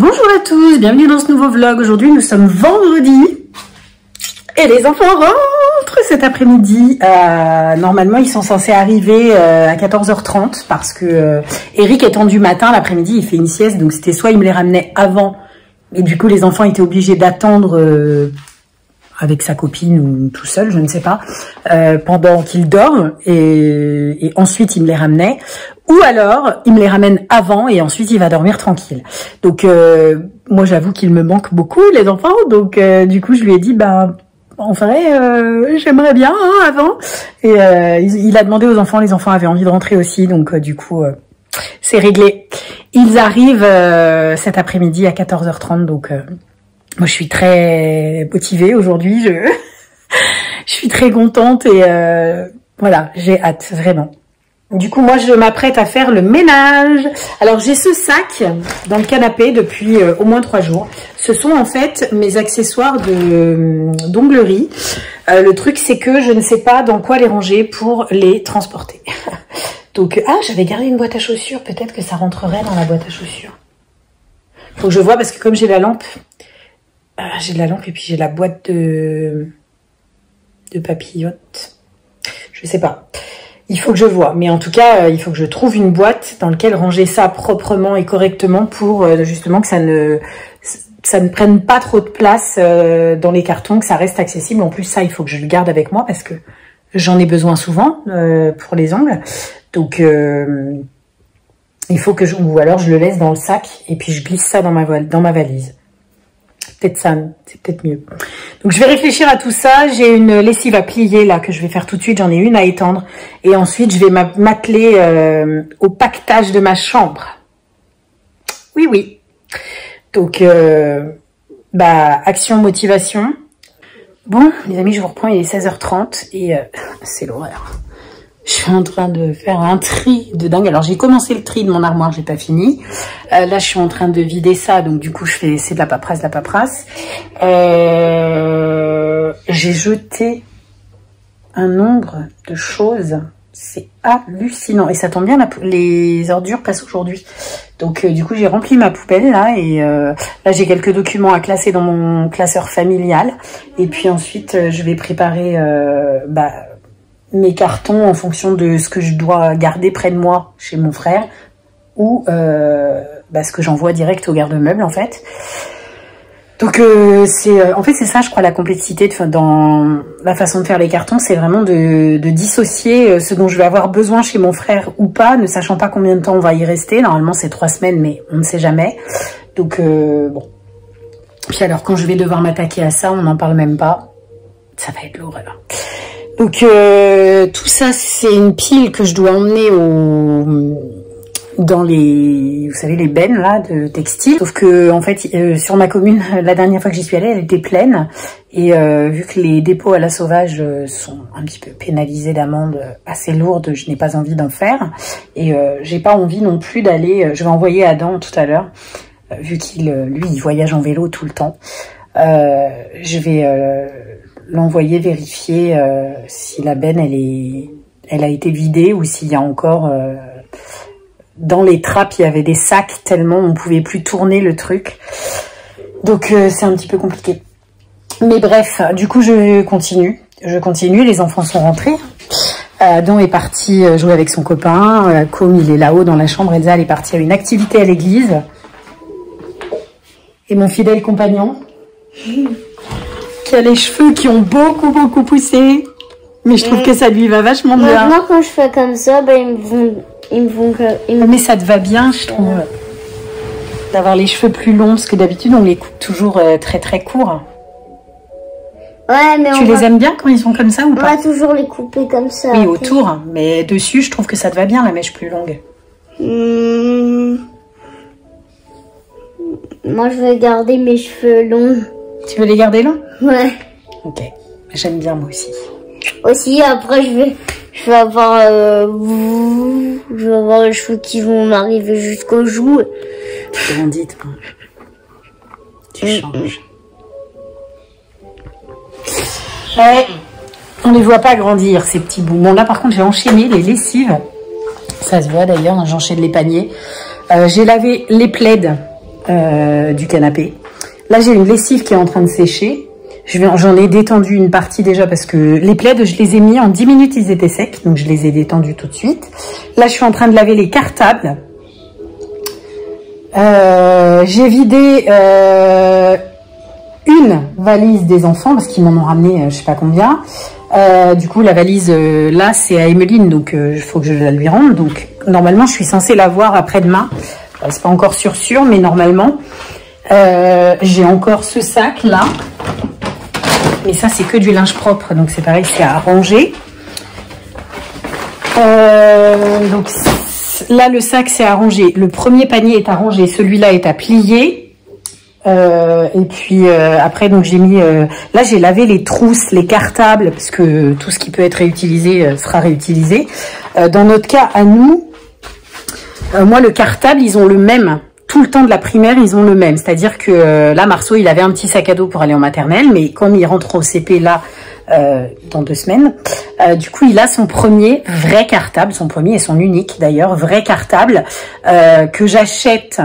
Bonjour à tous, bienvenue dans ce nouveau vlog. Aujourd'hui, nous sommes vendredi et les enfants rentrent cet après-midi. Euh, normalement, ils sont censés arriver euh, à 14h30 parce que euh, Eric étant du matin, l'après-midi, il fait une sieste. Donc, c'était soit il me les ramenait avant et du coup, les enfants étaient obligés d'attendre euh, avec sa copine ou tout seul, je ne sais pas, euh, pendant qu'il dorme et, et, ensuite il me les ramenait. Ou alors il me les ramène avant et ensuite il va dormir tranquille. Donc euh, moi j'avoue qu'il me manque beaucoup les enfants, donc euh, du coup je lui ai dit bah en vrai euh, j'aimerais bien hein, avant. Et il, il, a demandé aux enfants, les enfants avaient envie de rentrer aussi, donc du coup c'est réglé. Ils arrivent cet après-midi à 14h30, donc moi, je suis très motivée aujourd'hui. Je, je suis très contente et euh, voilà, j'ai hâte vraiment. Du coup, moi, je m'apprête à faire le ménage. Alors, j'ai ce sac dans le canapé depuis euh, au moins trois jours. Ce sont en fait mes accessoires de d'onglerie. Euh, le truc, c'est que je ne sais pas dans quoi les ranger pour les transporter. Donc, ah, j'avais gardé une boîte à chaussures. Peut-être que ça rentrerait dans la boîte à chaussures. Faut que je vois parce que comme j'ai la lampe, ah, j'ai de la lampe et puis j'ai la boîte de, de papillotes. Je sais pas. Il faut que je vois. Mais en tout cas, euh, il faut que je trouve une boîte dans laquelle ranger ça proprement et correctement pour euh, justement que ça ne ça ne prenne pas trop de place euh, dans les cartons, que ça reste accessible. En plus, ça, il faut que je le garde avec moi parce que j'en ai besoin souvent pour les ongles. Donc, il faut que je... Ou alors, je le laisse dans le sac et puis je glisse ça dans ma, dans ma valise peut-être ça, c'est peut-être mieux. Donc je vais réfléchir à tout ça. J'ai une lessive à plier là que je vais faire tout de suite. J'en ai une à étendre. Et ensuite, je vais m'atteler euh, au pactage de ma chambre. Oui, oui. Donc, euh, bah, action, motivation. Bon, les amis, je vous reprends. Il est 16h30 et euh, c'est l'horreur. Je suis en train de faire un tri de dingue. Alors, j'ai commencé le tri de mon armoire, j'ai pas fini. Euh, là, je suis en train de vider ça, donc du coup, je fais c'est de la paperasse, de la paperasse. Euh, j'ai jeté un nombre de choses. C'est hallucinant. Et ça tombe bien, les ordures passent aujourd'hui. Donc, euh, du coup, j'ai rempli ma poubelle, là. Et euh, là, j'ai quelques documents à classer dans mon classeur familial. Et puis ensuite, euh, je vais préparer... bah, mes cartons en fonction de ce que je dois garder près de moi chez mon frère ou euh, bah, ce que j'envoie direct au garde-meuble en fait. Donc euh, c'est euh, en fait c'est ça je crois la complexité dans la façon de faire les cartons, c'est vraiment de, dissocier ce dont je vais avoir besoin chez mon frère ou pas, ne sachant pas combien de temps on va y rester. Normalement c'est trois semaines mais on ne sait jamais. Donc bon. Puis alors quand je vais devoir m'attaquer à ça, on n'en parle même pas. Ça va être l'horreur. Donc euh, tout ça, c'est une pile que je dois emmener au dans les, vous savez, les bennes là de textile. Sauf que en fait, euh, sur ma commune, la dernière fois que j'y suis allée, elle était pleine. Et euh, vu que les dépôts à la sauvage euh, sont un petit peu pénalisés d'amendes assez lourdes, je n'ai pas envie d'en faire. Et euh, j'ai pas envie non plus d'aller. Je vais envoyer Adam tout à l'heure, vu qu'il, lui, il voyage en vélo tout le temps. je vais l'envoyer vérifier euh, si la benne elle est elle a été vidée ou s'il y a encore euh, dans les trappes il y avait des sacs tellement on pouvait plus tourner le truc. Donc euh, c'est un petit peu compliqué. Mais bref du coup je continue. Je continue les enfants sont rentrés. Adam est parti jouer avec son copain. Comme il est là-haut dans la chambre. Elsa elle est partie à une activité à l'église. Et mon fidèle compagnon qui a les cheveux qui ont beaucoup, beaucoup poussé. Mais je trouve que ça lui va vachement bien. Moi, quand je fais comme ça, ben, ils me vont... Ils me vont Mais ça te va bien, je trouve. D'avoir les cheveux plus longs, parce que d'habitude, on les coupe toujours euh, très, très courts. Ouais, mais tu les aimes bien quand ils sont comme ça ou pas On va toujours les couper comme ça. Oui, autour. Mais dessus, je trouve que ça te va bien, la mèche plus longue. Hmm. Moi, je vais garder mes cheveux longs. Tu veux les garder longs Ouais. Ok. J'aime bien moi aussi. Aussi, après, je vais, je vais avoir, euh, je vais avoir les cheveux qui vont m'arriver jusqu'au joue. Grandite, moi. Tu mm. changes. Ouais. On les voit pas grandir, ces petits bouts. Bon, là, par contre, j'ai enchaîné les lessives. Ça se voit d'ailleurs, j'enchaîne les paniers. Euh, j'ai lavé les plaids euh, du canapé. Là, j'ai une lessive qui est en train de sécher. J'en ai détendu une partie déjà parce que les plaids, je les ai mis en 10 minutes, ils étaient secs. Donc, je les ai détendus tout de suite. Là, je suis en train de laver les cartables. Euh, j'ai vidé euh, une valise des enfants parce qu'ils m'en ont ramené euh, je sais pas combien. Euh, du coup, la valise là, c'est à Emeline, donc il faut que je la lui rende. Donc, normalement, je suis censée la voir après-demain. c'est pas encore sûr sûr, mais normalement, j'ai encore ce sac là. Mais ça, c'est que du linge propre, donc c'est pareil, c'est à ranger. donc là, le sac, c'est arrangé. Le premier panier est arrangé. Celui-là est à plier. Euh, et puis euh, après, donc j'ai mis... Euh, là, j'ai lavé les trousses, les cartables, parce que tout ce qui peut être réutilisé sera réutilisé. dans notre cas, à nous, moi, le cartable, ils ont le même tout le temps de la primaire, ils ont le même. C'est-à-dire que là, Marceau, il avait un petit sac à dos pour aller en maternelle, mais comme il rentre au CP là, euh, dans deux semaines. Euh, du coup, il a son premier vrai cartable, son premier et son unique d'ailleurs, vrai cartable euh, que j'achète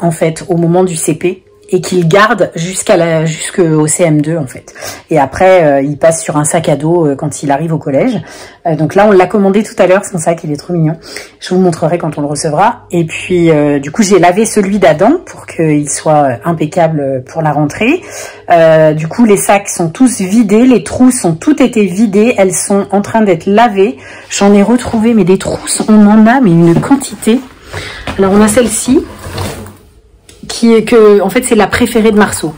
en fait au moment du CP et qu'il garde jusqu'à la jusqu'au CM2 en fait. Et après, euh, il passe sur un sac à dos euh, quand il arrive au collège. Euh, donc là, on l'a commandé tout à l'heure, son sac, il est trop mignon. Je vous montrerai quand on le recevra. Et puis, du coup, j'ai lavé celui d'Adam pour qu'il soit impeccable pour la rentrée. du coup, les sacs sont tous vidés, les trousses ont toutes été vidées, elles sont en train d'être lavées. J'en ai retrouvé, mais des trousses, on en a, mais une quantité. Alors, on a celle-ci qui est que, en fait, c'est la préférée de Marceau.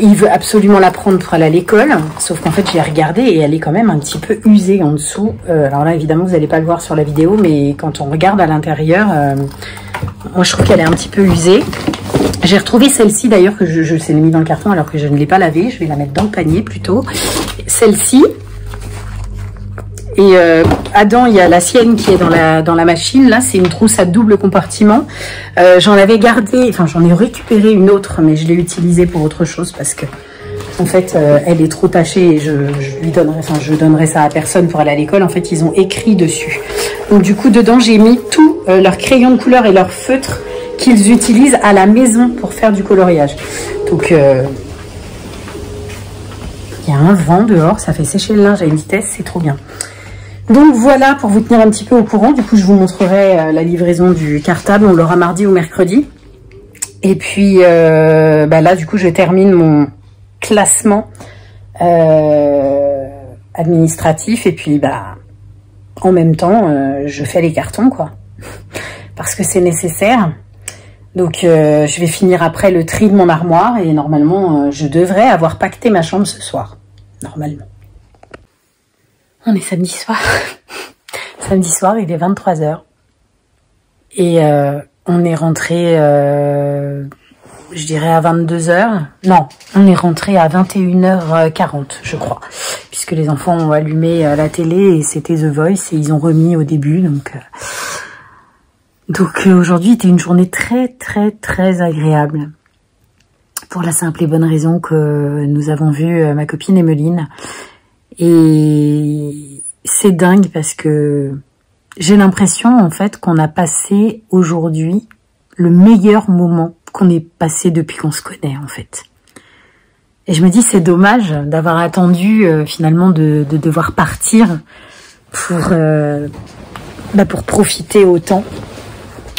Il veut absolument la prendre pour aller à l'école, sauf qu'en fait, j'ai regardé et elle est quand même un petit peu usée en dessous. Euh, alors là, évidemment, vous n'allez pas le voir sur la vidéo, mais quand on regarde à l'intérieur, euh, moi, je trouve qu'elle est un petit peu usée. J'ai retrouvé celle-ci d'ailleurs, que je, je l'ai mis dans le carton alors que je ne l'ai pas lavée. Je vais la mettre dans le panier plutôt. Celle-ci, et euh, Adam, il y a la sienne qui est dans la, machine. Là, c'est une trousse à double compartiment. Euh, j'en avais gardé, enfin j'en ai récupéré une autre, mais je l'ai utilisée pour autre chose parce que en fait, euh, elle est trop tachée et je, lui donnerai, enfin, je donnerai ça à personne pour aller à l'école. En fait, ils ont écrit dessus. Donc du coup, dedans, j'ai mis tous leurs crayons de couleur et leurs feutres qu'ils utilisent à la maison pour faire du coloriage. Donc il y a un vent dehors, ça fait sécher le linge à une vitesse, c'est trop bien. Donc voilà, pour vous tenir un petit peu au courant, du coup je vous montrerai euh, la livraison du cartable, on l'aura mardi ou mercredi. Et puis euh, bah là du coup je termine mon classement euh, administratif et puis bah en même temps je fais les cartons quoi, parce que c'est nécessaire. Donc je vais finir après le tri de mon armoire et normalement je devrais avoir pacté ma chambre ce soir, normalement. On est samedi soir. samedi soir, il est 23h. Et euh, on est rentré, euh, je dirais à 22h. Non, on est rentré à 21h40, je crois. Puisque les enfants ont allumé euh, la télé et c'était The Voice et ils ont remis au début. Donc, donc aujourd'hui était une journée très très très agréable. Pour la simple et bonne raison que nous avons vu ma copine Emeline et c'est dingue parce que j'ai l'impression en fait qu'on a passé aujourd'hui le meilleur moment qu'on ait passé depuis qu'on se connaît en fait. Et je me dis c'est dommage d'avoir attendu euh, finalement de, devoir partir pour euh, bah, pour profiter autant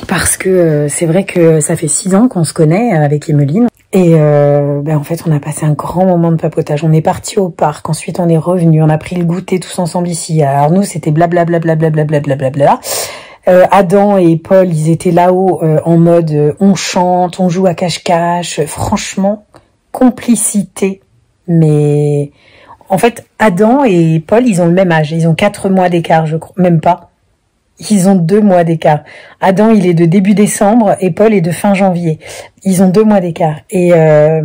parce que euh, c'est vrai que ça fait six ans qu'on se connaît avec Emeline et euh, ben en fait, on a passé un grand moment de papotage. On est parti au parc, ensuite on est revenu, on a pris le goûter tous ensemble ici. Alors nous, c'était blablabla, blablabla, blablabla. Euh, Adam et Paul, ils étaient là-haut euh, en mode euh, on chante, on joue à cache-cache. Franchement, complicité. Mais en fait, Adam et Paul, ils ont le même âge. Ils ont quatre mois d'écart, je crois. Même pas. Ils ont deux mois d'écart. Adam, il est de début décembre et Paul est de fin janvier. Ils ont deux mois d'écart. Et euh,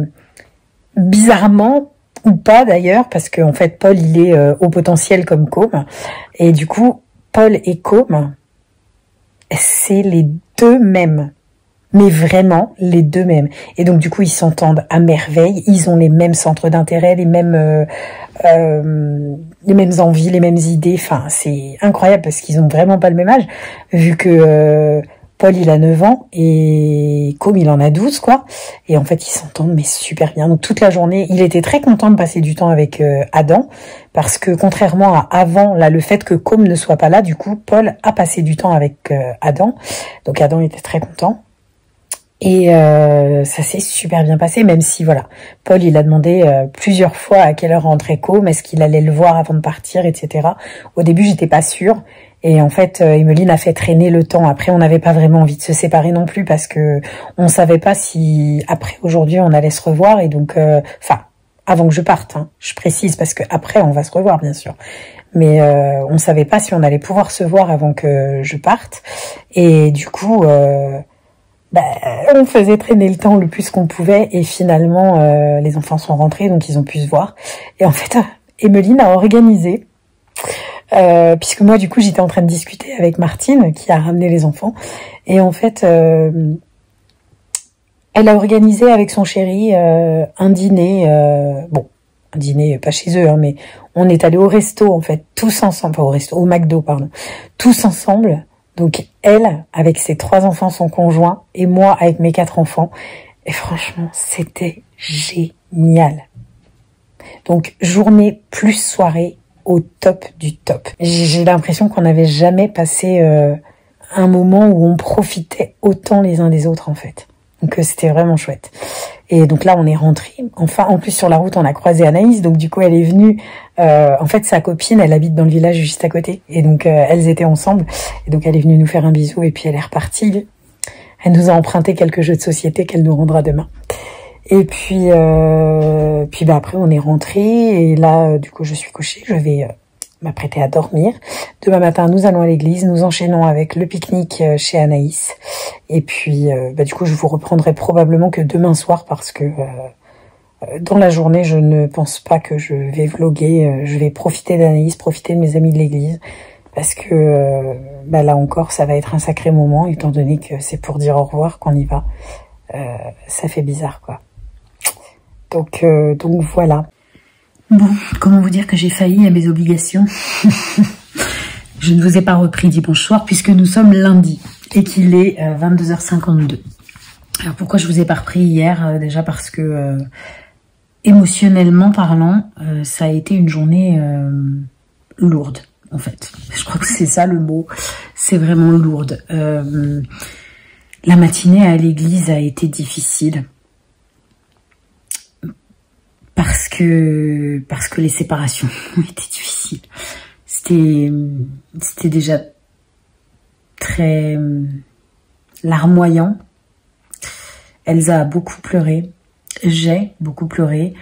bizarrement, ou pas d'ailleurs, parce qu'en fait, Paul, il est euh, au potentiel comme Com. Et du coup, Paul et Com, c'est les deux mêmes. Mais vraiment, les deux mêmes. Et donc, du coup, ils s'entendent à merveille. Ils ont les mêmes centres d'intérêt, les mêmes... Euh, euh, les mêmes envies, les mêmes idées. Enfin, c'est incroyable parce qu'ils ont vraiment pas le même âge, vu que euh, Paul, il a 9 ans et comme il en a 12, quoi. Et en fait, ils s'entendent mais super bien. Donc toute la journée, il était très content de passer du temps avec euh, Adam parce que contrairement à avant, là, le fait que Com ne soit pas là, du coup, Paul a passé du temps avec euh, Adam. Donc Adam était très content. Et euh, ça s'est super bien passé, même si voilà, Paul il a demandé plusieurs fois à quelle heure rentrait Com, est-ce qu'il allait le voir avant de partir, etc. Au début j'étais pas sûre, et en fait, euh, Emeline a fait traîner le temps. Après, on n'avait pas vraiment envie de se séparer non plus parce que on savait pas si après aujourd'hui on allait se revoir. Et donc, euh, enfin, avant que je parte, hein, je précise parce que après on va se revoir bien sûr. Mais euh, on savait pas si on allait pouvoir se voir avant que je parte. Et du coup, euh, bah, on faisait traîner le temps le plus qu'on pouvait. Et finalement, les enfants sont rentrés, donc ils ont pu se voir. Et en fait, Emeline a organisé euh, puisque moi du coup j'étais en train de discuter avec Martine qui a ramené les enfants et en fait euh, elle a organisé avec son chéri euh, un dîner bon un dîner pas chez eux hein, mais on est allé au resto en fait tous ensemble pas au resto au McDo pardon tous ensemble donc elle avec ses trois enfants son conjoint et moi avec mes quatre enfants et franchement c'était génial donc journée plus soirée au top du top. J'ai l'impression qu'on n'avait jamais passé euh, un moment où on profitait autant les uns des autres en fait. Donc euh, c'était vraiment chouette. Et donc là on est rentré. Enfin en plus sur la route on a croisé Anaïs. Donc du coup elle est venue. Euh, en fait sa copine elle habite dans le village juste à côté. Et donc elles étaient ensemble. Et donc elle est venue nous faire un bisou et puis elle est repartie. Elle nous a emprunté quelques jeux de société qu'elle nous rendra demain. Et puis, euh, puis bah après on est rentré et là euh, du coup je suis couchée, je vais euh, m'apprêter à dormir. Demain matin nous allons à l'église, nous enchaînons avec le pique-nique euh, chez Anaïs et puis bah du coup je vous reprendrai probablement que demain soir parce que dans la journée je ne pense pas que je vais vloguer, je vais profiter d'Anaïs, profiter de mes amis de l'église parce que bah là encore ça va être un sacré moment étant donné que c'est pour dire au revoir qu'on y va. ça fait bizarre quoi. Donc, euh, donc voilà. Bon, comment vous dire que j'ai failli à mes obligations? Je ne vous ai pas repris dimanche soir puisque nous sommes lundi et qu'il est 22h52. Euh, Alors pourquoi je vous ai pas repris hier? Euh, Déjà parce que émotionnellement parlant, ça a été une journée lourde en fait. Je crois que c'est ça le mot. C'est vraiment lourde. la matinée à l'église a été difficile parce que parce que les séparations étaient difficiles. C'était c'était déjà très euh, larmoyant. Elsa a beaucoup pleuré. J'ai beaucoup pleuré.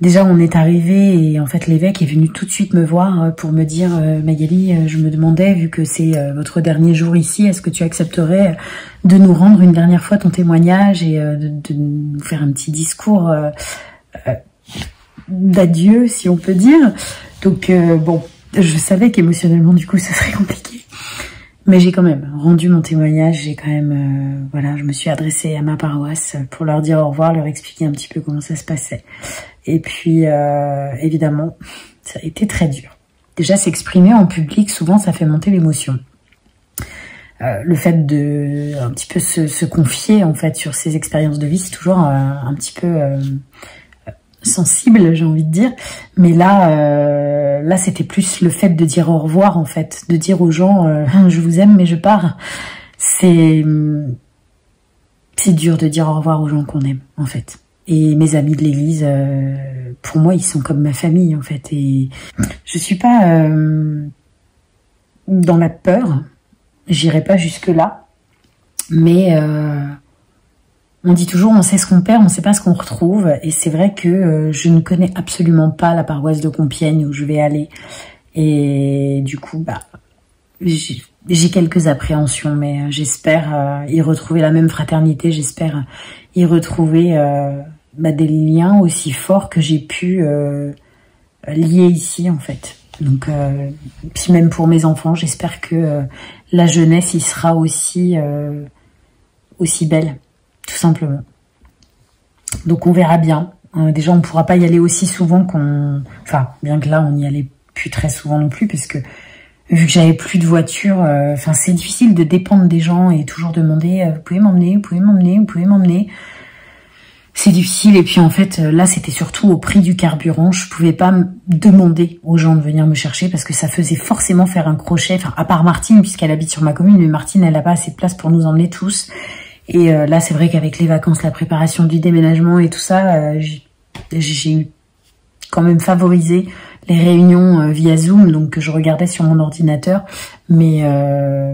Déjà, on est arrivé et en fait, l'évêque est venu tout de suite me voir euh, pour me dire euh, Magali, je me demandais, vu que c'est votre dernier jour ici, est-ce que tu accepterais de nous rendre une dernière fois ton témoignage et de, nous faire un petit discours euh, d'adieu, si on peut dire. Donc euh, bon, je savais qu'émotionnellement, du coup, ça serait compliqué. Mais j'ai quand même rendu mon témoignage, j'ai quand même, euh, voilà, je me suis adressée à ma paroisse pour leur dire au revoir, leur expliquer un petit peu comment ça se passait. Et puis, évidemment, ça a été très dur. Déjà, s'exprimer en public, souvent, ça fait monter l'émotion. le fait de un petit peu se, confier en fait sur ses expériences de vie, c'est toujours un petit peu sensible, j'ai envie de dire. Mais là, euh, là, c'était plus le fait de dire au revoir, en fait, de dire aux gens, euh, je vous aime, mais je pars. C'est c'est dur de dire au revoir aux gens qu'on aime, en fait. Et mes amis de l'église, euh, pour moi, ils sont comme ma famille, en fait. Et je suis pas dans la peur. J'irai pas jusque là, mais on dit toujours on sait ce qu'on perd, on sait pas ce qu'on retrouve. Et c'est vrai que euh, je ne connais absolument pas la paroisse de Compiègne où je vais aller. Et du coup, bah, j'ai quelques appréhensions, mais euh, j'espère euh, y retrouver la même fraternité, j'espère y retrouver bah, des liens aussi forts que j'ai pu lier ici en fait. Donc, puis même pour mes enfants, j'espère que la jeunesse y sera aussi aussi belle tout simplement. Donc on verra bien. Euh, déjà, on ne pourra pas y aller aussi souvent qu'on... Enfin, bien que là, on n'y allait plus très souvent non plus, parce que vu que j'avais plus de voiture, enfin c'est difficile de dépendre des gens et toujours demander vous pouvez m'emmener, vous pouvez m'emmener, vous pouvez m'emmener c'est difficile. Et puis en fait, euh, là, c'était surtout au prix du carburant. Je pouvais pas demander aux gens de venir me chercher parce que ça faisait forcément faire un crochet. Enfin, à part Martine, puisqu'elle habite sur ma commune, mais Martine, elle n'a pas assez de place pour nous emmener tous. Et euh, là, c'est vrai qu'avec les vacances, la préparation du déménagement et tout ça, euh, j'ai quand même favorisé les réunions via Zoom, donc que je regardais sur mon ordinateur. Mais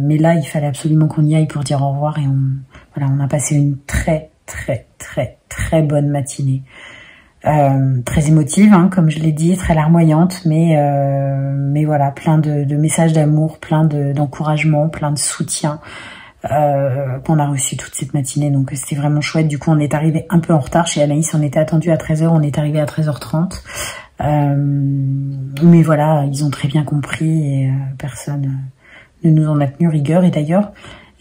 mais là, il fallait absolument qu'on y aille pour dire au revoir et on voilà, on a passé une très très très très bonne matinée. Euh, très émotive, hein, comme je l'ai dit, très larmoyante, mais euh, mais voilà, plein de, messages d'amour, plein d'encouragement, plein de soutien euh, qu'on a reçu toute cette matinée. Donc c'était vraiment chouette. Du coup, on est arrivé un peu en retard chez Anaïs. On était attendu à 13h, on est arrivé à 13h30. mais voilà, ils ont très bien compris et personne ne nous en a tenu rigueur. Et d'ailleurs,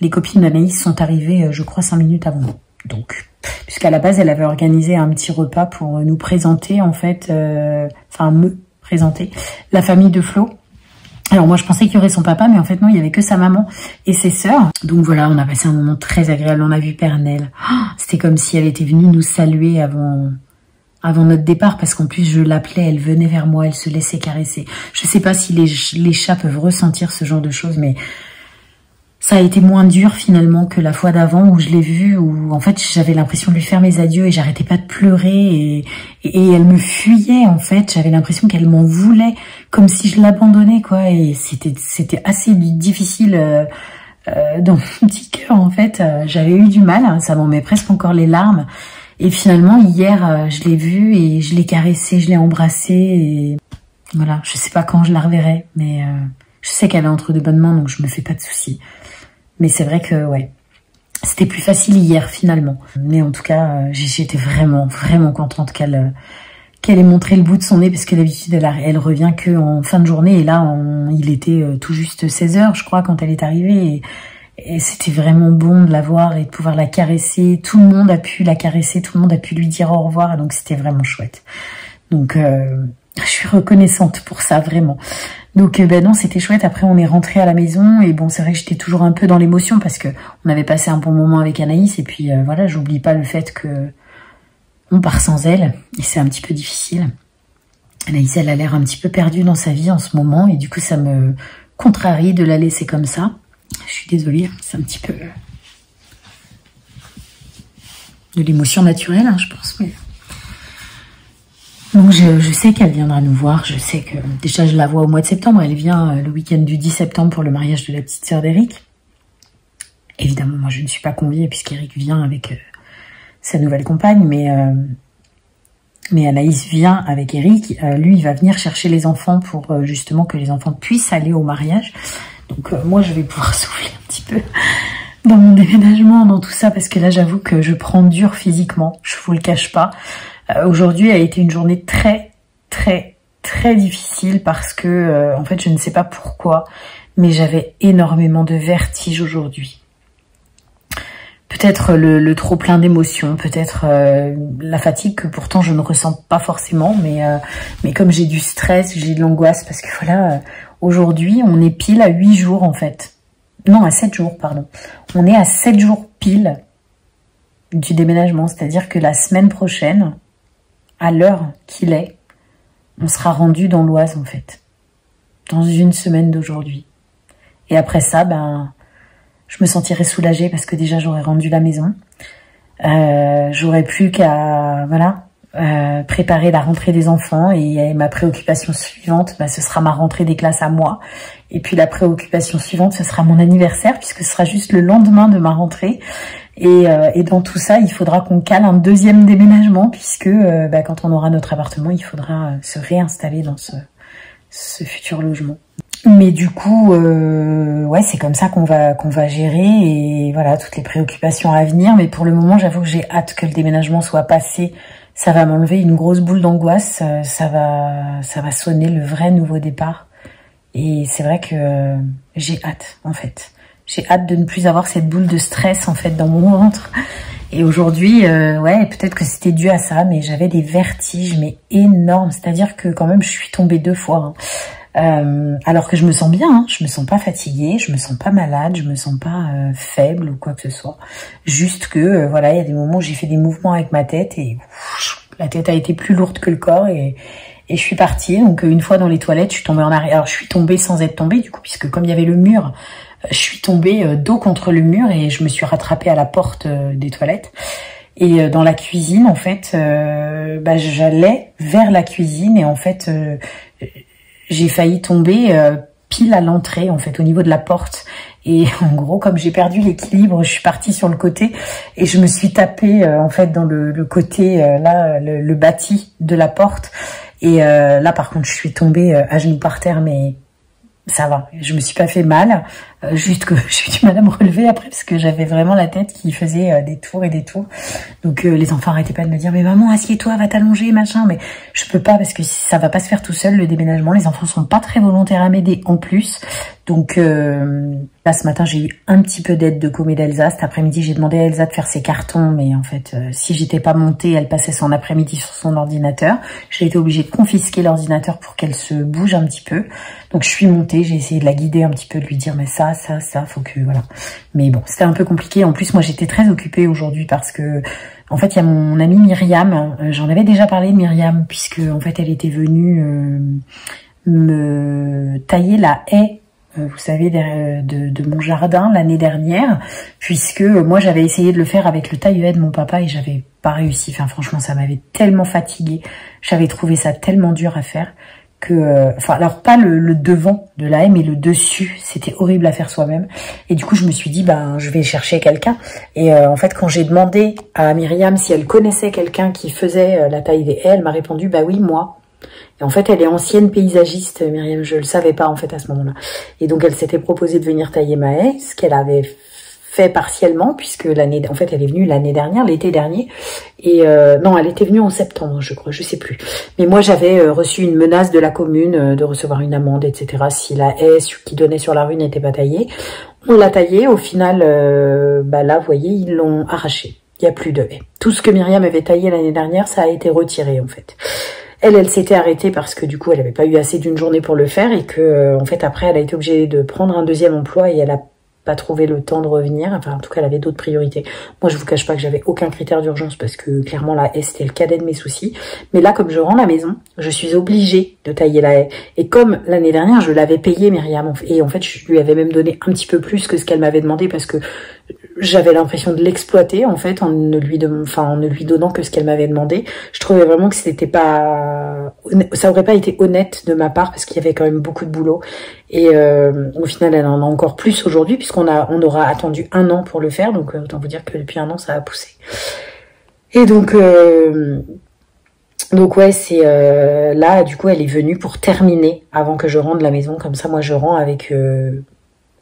les copines d'Anaïs sont arrivées, je crois, cinq minutes avant nous. Donc, puisqu'à la base, elle avait organisé un petit repas pour nous présenter, en fait, euh, enfin me présenter, la famille de Flo. Alors moi je pensais qu'il y aurait son papa, mais en fait non, il y avait que sa maman et ses sœurs. Donc voilà, on a passé un moment très agréable. On a vu Pernelle. Oh, c'était comme si elle était venue nous saluer avant avant notre départ, parce qu'en plus je l'appelais, elle venait vers moi, elle se laissait caresser. Je sais pas si les chats peuvent ressentir ce genre de choses, mais ça a été moins dur finalement que la fois d'avant où je l'ai vue, où en fait j'avais l'impression de lui faire mes adieux et j'arrêtais pas de pleurer et, et, elle me fuyait en fait. J'avais l'impression qu'elle m'en voulait, comme si je l'abandonnais quoi. Et c'était c'était assez difficile euh, euh, dans mon petit cœur en fait. Euh, j'avais eu du mal, hein, ça m'en met presque encore les larmes. Et finalement hier je l'ai vue et je l'ai caressée, je l'ai embrassée et voilà. Je sais pas quand je la reverrai, mais je sais qu'elle est entre de bonnes mains donc je me fais pas de soucis. Mais c'est vrai que, ouais, c'était plus facile hier finalement. Mais en tout cas, euh, j'étais vraiment, vraiment contente qu'elle euh, qu'elle ait montré le bout de son nez parce que d'habitude elle, elle revient que en fin de journée et là il était euh, tout juste 16 heures je crois quand elle est arrivée et c'était vraiment bon de la voir et de pouvoir la caresser. Tout le monde a pu la caresser, tout le monde a pu lui dire au revoir donc c'était vraiment chouette. Donc je suis reconnaissante pour ça vraiment. Donc ben non, c'était chouette. Après, on est rentré à la maison et bon, c'est vrai que j'étais toujours un peu dans l'émotion parce que on avait passé un bon moment avec Anaïs et puis euh, voilà, j'oublie pas le fait que on part sans elle et c'est un petit peu difficile. Anaïs, elle a l'air un petit peu perdue dans sa vie en ce moment et du coup, ça me contrarie de la laisser comme ça. Je suis désolée, c'est un petit peu de l'émotion naturelle, hein, je pense, mais donc je, sais qu'elle viendra nous voir, je sais que déjà je la vois au mois de septembre, elle vient euh, le week-end du 10 septembre pour le mariage de la petite sœur d'Eric. Évidemment, moi je ne suis pas conviée puisqu'Eric vient avec euh, sa nouvelle compagne, mais, euh, mais Anaïs vient avec Eric. lui, il va venir chercher les enfants pour justement que les enfants puissent aller au mariage. Donc moi je vais pouvoir souffler un petit peu dans mon déménagement, dans tout ça, parce que là j'avoue que je prends dur physiquement, je vous le cache pas. Euh, aujourd'hui a été une journée très, très, très difficile parce que, euh, en fait, je ne sais pas pourquoi, mais j'avais énormément de vertige aujourd'hui. Peut-être le, trop plein d'émotions, peut-être euh, la fatigue que pourtant je ne ressens pas forcément, mais mais comme j'ai du stress, j'ai de l'angoisse parce que voilà, aujourd'hui on est pile à 8 jours en fait. Non, à 7 jours, pardon. On est à 7 jours pile du déménagement, c'est-à-dire que la semaine prochaine, à l'heure qu'il est, on sera rendu dans l'Oise en fait, dans une semaine d'aujourd'hui. Et après ça, ben, je me sentirai soulagée parce que déjà j'aurais rendu la maison. Euh, j'aurais plus qu'à voilà euh, préparer la rentrée des enfants et, ma préoccupation suivante, ben, ce sera ma rentrée des classes à moi. Et puis la préoccupation suivante, ce sera mon anniversaire puisque ce sera juste le lendemain de ma rentrée. Euh, et, dans tout ça, il faudra qu'on cale un deuxième déménagement puisque euh, bah, quand on aura notre appartement, il faudra euh, se réinstaller dans ce, futur logement. Mais du coup, ouais, c'est comme ça qu'on va qu'on va gérer et voilà toutes les préoccupations à venir. Mais pour le moment, j'avoue que j'ai hâte que le déménagement soit passé. Ça va m'enlever une grosse boule d'angoisse. Ça va ça va sonner le vrai nouveau départ. Et c'est vrai que j'ai hâte en fait j'ai hâte de ne plus avoir cette boule de stress en fait dans mon ventre. Et aujourd'hui, euh, ouais, peut-être que c'était dû à ça, mais j'avais des vertiges mais énormes. C'est-à-dire que quand même, je suis tombée deux fois. Hein. Euh, alors que je me sens bien, hein. je me sens pas fatiguée, je me sens pas malade, je me sens pas euh, faible ou quoi que ce soit. Juste que euh, voilà, il y a des moments où j'ai fait des mouvements avec ma tête et la tête a été plus lourde que le corps et, et je suis partie. Donc une fois dans les toilettes, je suis tombée en arrière. Alors je suis tombée sans être tombée du coup, puisque comme il y avait le mur, je suis tombée dos contre le mur et je me suis rattrapée à la porte des toilettes. Et dans la cuisine, en fait, bah, j'allais vers la cuisine et en fait, j'ai failli tomber euh, pile à l'entrée, en fait, au niveau de la porte. Et en gros, comme j'ai perdu l'équilibre, je suis partie sur le côté et je me suis tapée euh, en fait dans le, côté euh, là, le, le, bâti de la porte. Et là, par contre, je suis tombée à genoux par terre, mais ça va. Je me suis pas fait mal, euh, juste que suis du mal à me relever après parce que j'avais vraiment la tête qui faisait euh, des tours et des tours. Donc euh, les enfants arrêtaient pas de me dire mais maman assieds-toi, va t'allonger machin. Mais je peux pas parce que ça va pas se faire tout seul le déménagement. Les enfants sont pas très volontaires à m'aider en plus. Donc là ce matin j'ai eu un petit peu d'aide de Com et d'Elsa. Cet après-midi j'ai demandé à Elsa de faire ses cartons, mais en fait si j'étais pas montée, elle passait son après-midi sur son ordinateur. J'ai été obligée de confisquer l'ordinateur pour qu'elle se bouge un petit peu. Donc je suis montée, j'ai essayé de la guider un petit peu, de lui dire mais ça, ça, ça, faut que voilà. Mais bon, c'était un peu compliqué. En plus, moi j'étais très occupée aujourd'hui parce que en fait, il y a mon amie Myriam. Euh, j'en avais déjà parlé de Myriam puisque en fait elle était venue euh, me tailler la haie euh, vous savez, de, mon jardin l'année dernière, puisque moi j'avais essayé de le faire avec le taille de mon papa et j'avais pas réussi. Enfin franchement, ça m'avait tellement fatiguée. J'avais trouvé ça tellement dur à faire que, euh, enfin, alors pas le, devant de la haie, mais le dessus, c'était horrible à faire soi-même. Et du coup, je me suis dit, ben, je vais chercher quelqu'un. Et euh, en fait, quand j'ai demandé à Myriam si elle connaissait quelqu'un qui faisait euh, la taille des haies, elle m'a répondu, bah oui, moi. Et en fait, elle est ancienne paysagiste, Myriam, je le savais pas en fait à ce moment-là. Et donc, elle s'était proposée de venir tailler ma haie, ce qu'elle avait partiellement puisque l'année, en fait, elle est venue l'année dernière, l'été dernier. Et euh, non, elle était venue en septembre, je crois, je sais plus. Mais moi, j'avais euh, reçu une menace de la commune euh, de recevoir une amende, etc. Si la haie qui donnait sur la rue n'était pas taillée, on l'a taillée. Au final, bah là, voyez, ils l'ont arraché. Il n'y a plus de haie. Tout ce que Myriam avait taillé l'année dernière, ça a été retiré en fait. Elle, elle s'était arrêtée parce que du coup, elle n'avait pas eu assez d'une journée pour le faire et que, en fait, après, elle a été obligée de prendre un deuxième emploi et elle a pas trouvé le temps de revenir. Enfin, en tout cas, elle avait d'autres priorités. Moi, je vous cache pas que j'avais aucun critère d'urgence parce que clairement, la haie, c'était le cadet de mes soucis. Mais là, comme je rends la maison, je suis obligée de tailler la haie. Et comme l'année dernière, je l'avais payé, Myriam, et en fait, je lui avais même donné un petit peu plus que ce qu'elle m'avait demandé parce que j'avais l'impression de l'exploiter en fait en ne lui enfin en ne lui donnant que ce qu'elle m'avait demandé. Je trouvais vraiment que c'était pas ça aurait pas été honnête de ma part parce qu'il y avait quand même beaucoup de boulot et euh, au final elle en a encore plus aujourd'hui puisqu'on a on aura attendu un an pour le faire donc euh, autant vous dire que depuis un an ça a poussé. Et donc euh, donc ouais, c'est là du coup elle est venue pour terminer avant que je rende la maison comme ça moi je rends avec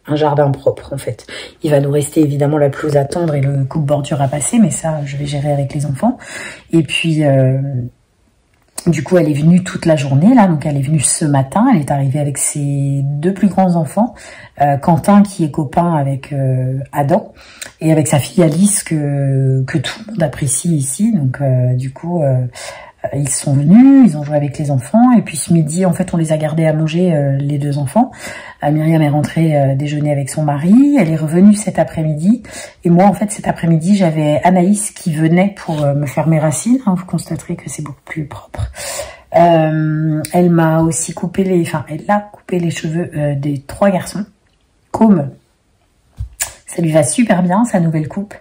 un jardin propre en fait. Il va nous rester évidemment la pelouse à tendre et le coupe-bordure à passer, mais ça je vais gérer avec les enfants. Et puis euh, du coup elle est venue toute la journée là, donc elle est venue ce matin, elle est arrivée avec ses deux plus grands enfants, euh, Quentin qui est copain avec euh, Adam et avec sa fille Alice que, que tout le monde apprécie ici, donc du coup ils sont venus, ils ont joué avec les enfants, et puis ce midi, en fait, on les a gardés à manger, euh, les deux enfants. Euh, Myriam est rentrée euh, déjeuner avec son mari, elle est revenue cet après-midi, et moi, en fait, cet après-midi, j'avais Anaïs qui venait pour me faire mes racines, hein, vous constaterez que c'est beaucoup plus propre. elle m'a aussi coupé les, enfin, elle a coupé les cheveux des trois garçons, comme ça lui va super bien, sa nouvelle coupe.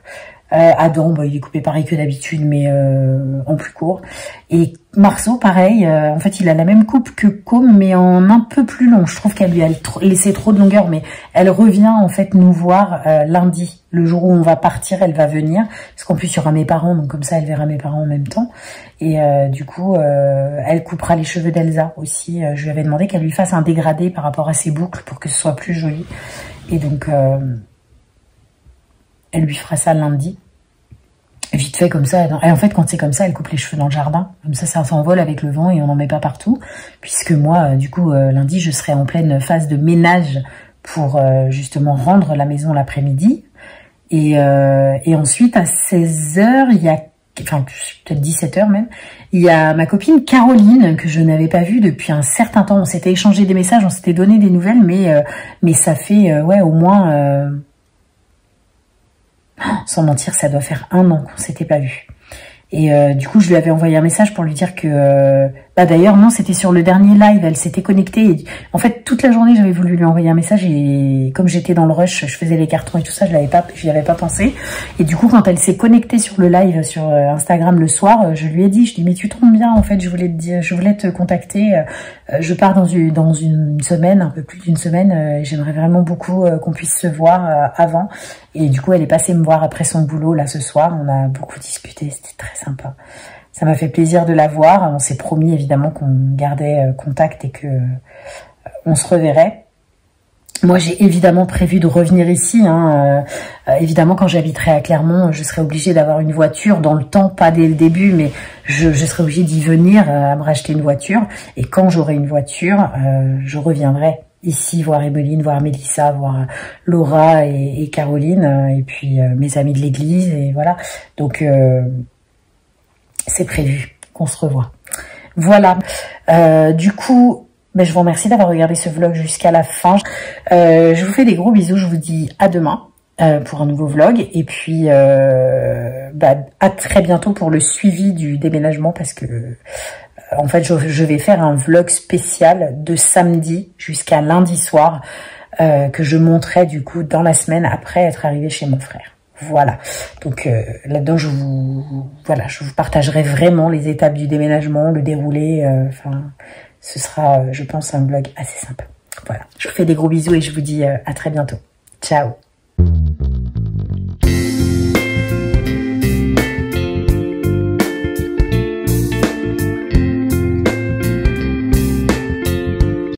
Euh, Adam, bah, il est coupé pareil que d'habitude, mais euh, en plus court. Et Marceau, pareil, euh, en fait, il a la même coupe que Com, mais en un peu plus long. Je trouve qu'elle lui a laissé trop de longueur, mais elle revient en fait nous voir lundi, le jour où on va partir, elle va venir. Parce qu'en plus, il y aura mes parents, donc comme ça, elle verra mes parents en même temps. Et du coup, elle coupera les cheveux d'Elsa aussi. je lui avais demandé qu'elle lui fasse un dégradé par rapport à ses boucles pour que ce soit plus joli. Et donc... Elle lui fera ça lundi. Vite fait comme ça. Et en fait, quand c'est comme ça, elle coupe les cheveux dans le jardin. Comme ça, ça s'envole avec le vent et on n'en met pas partout. Puisque moi, euh, du coup, euh, lundi, je serai en pleine phase de ménage pour euh, justement rendre la maison l'après-midi. Et, ensuite, à 16h, il y a enfin peut-être 17 heures même, il y a ma copine Caroline que je n'avais pas vue depuis un certain temps. On s'était échangé des messages, on s'était donné des nouvelles, mais ça fait ouais au moins, sans mentir, ça doit faire un an qu'on s'était pas vu. Et euh, du coup, je lui avais envoyé un message pour lui dire que... Euh, bah d'ailleurs, non, c'était sur le dernier live, elle s'était connectée. En fait, toute la journée, j'avais voulu lui envoyer un message et comme j'étais dans le rush, je faisais les cartons et tout ça, je l'avais pas, j'y avais pas pensé. Et du coup, quand elle s'est connectée sur le live sur euh, Instagram le soir, je lui ai dit, je dis mais tu tombes bien, en fait, je voulais te dire, je voulais te contacter. je pars dans une dans une semaine, un peu plus d'une semaine. J'aimerais vraiment beaucoup qu'on puisse se voir avant. Et du coup, elle est passée me voir après son boulot là ce soir. On a beaucoup discuté, c'était très sympa. Ça m'a fait plaisir de la voir. On s'est promis évidemment qu'on gardait euh, contact et que euh, on se reverrait. Moi, j'ai évidemment prévu de revenir ici. Hein. Euh, évidemment, quand j'habiterai à Clermont, je serai obligée d'avoir une voiture dans le temps, pas dès le début, mais je, serai obligée d'y venir, à me racheter une voiture. Et quand j'aurai une voiture, je reviendrai ici voir Emeline, voir Mélissa, voir Laura et, Caroline, et puis mes amis de l'église, et voilà. Donc, c'est prévu qu'on se revoit. Voilà. Euh, du coup, ben, je vous remercie d'avoir regardé ce vlog jusqu'à la fin. Euh, je vous fais des gros bisous. Je vous dis à demain euh, pour un nouveau vlog. Et puis, ben, à très bientôt pour le suivi du déménagement parce que, en fait, je, vais faire un vlog spécial de samedi jusqu'à lundi soir que je montrerai du coup dans la semaine après être arrivé chez mon frère. Voilà. Donc euh, là-dedans, je vous voilà, je vous partagerai vraiment les étapes du déménagement, le déroulé. Euh, enfin, ce sera, euh, je pense, un blog assez simple. Voilà. Je vous fais des gros bisous et je vous dis à très bientôt. Ciao